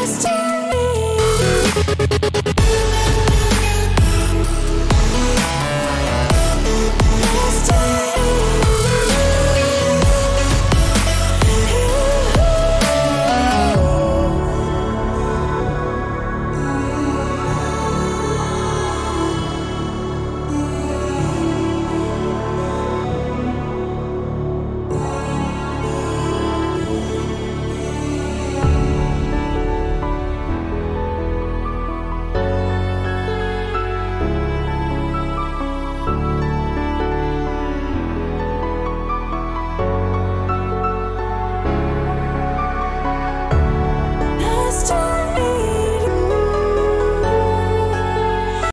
Just you.